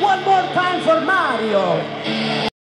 One more time for Mario.